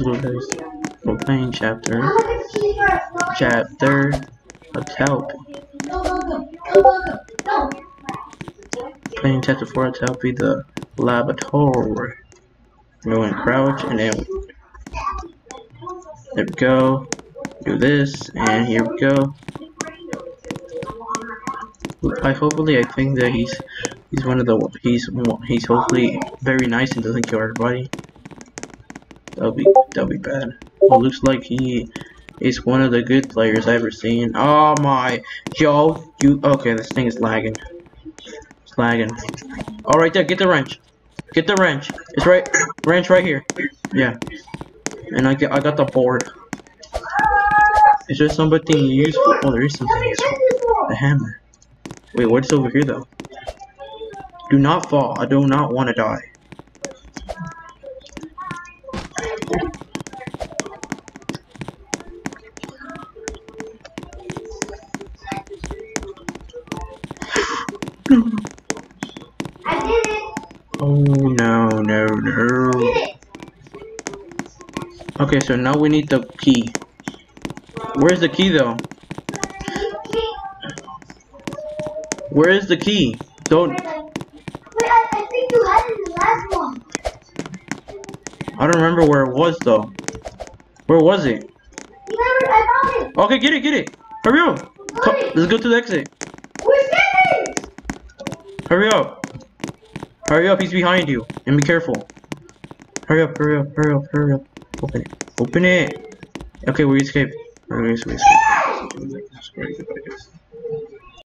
We're playing chapter. Chapter of Talp. Playing chapter 4 of Talpy, the laboratory. Going crouch and then. There we go. Do this, and here we go. I hopefully I think that he's he's one of the he's he's hopefully very nice and doesn't kill everybody. That'll be that'll be bad. It looks like he is one of the good players I've ever seen. Oh my, yo, you okay? This thing is lagging. It's lagging. All right, there, get the wrench. Get the wrench. It's right, wrench right here. Yeah. And I get I got the board. Is there something useful? Oh, there is something useful. The hammer. Wait, what's over here though? Do not fall. I do not want to die. Oh no, no, no. Okay, so now we need the key. Where's the key though? Where is the key? Don't. Wait, I, I think you had it in the last one. I don't remember where it was though. Where was it? Remember, I found it. Okay, get it, get it. Hurry up. Co- Got it. Let's go to the exit. Hurry up. Hurry up, he's behind you. And be careful. Hurry up, hurry up, hurry up, hurry up. Open it. Open it. Okay, we escaped. Okay, so we escaped.